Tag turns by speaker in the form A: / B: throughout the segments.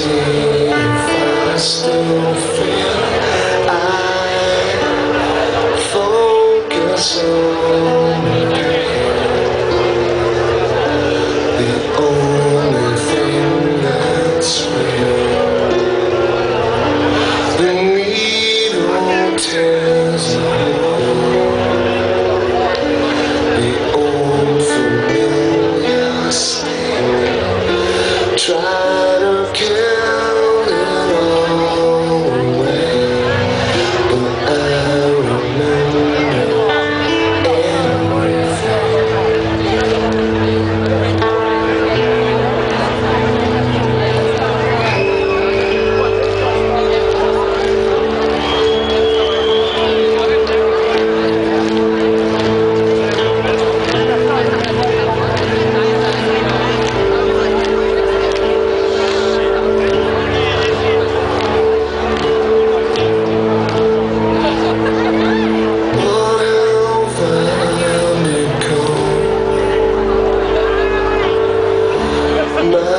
A: see if I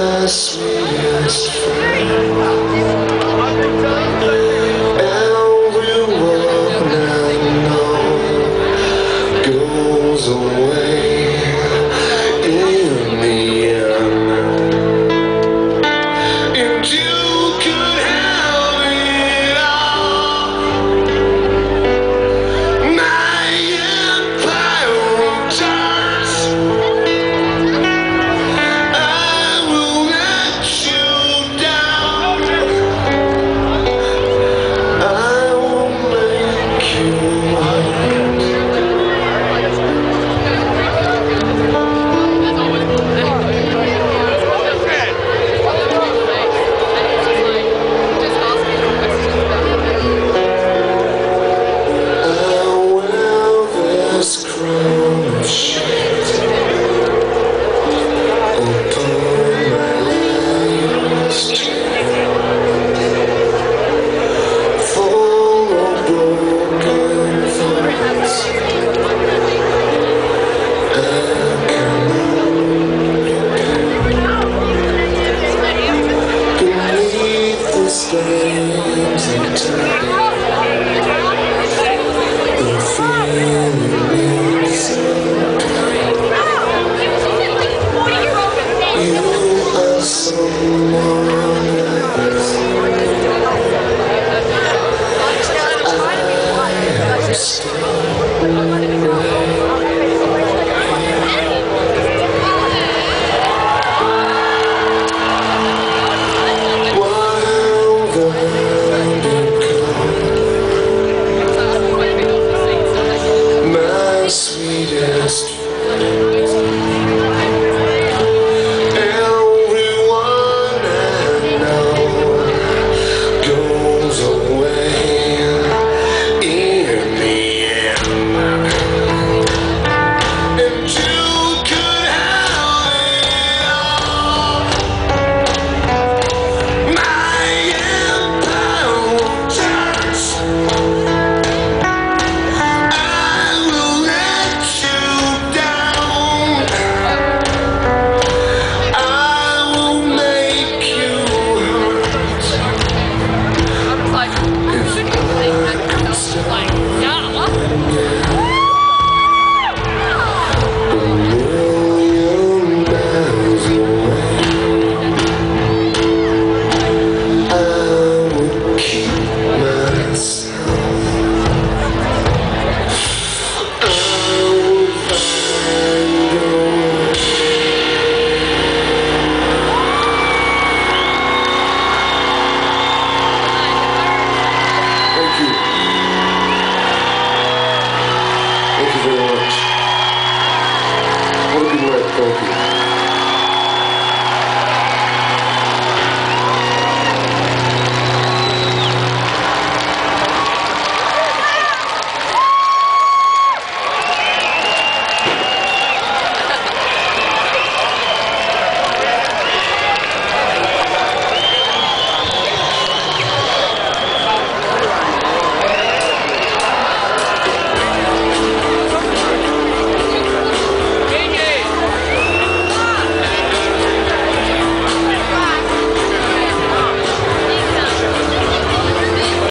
A: my sweetest friend. Know goes away.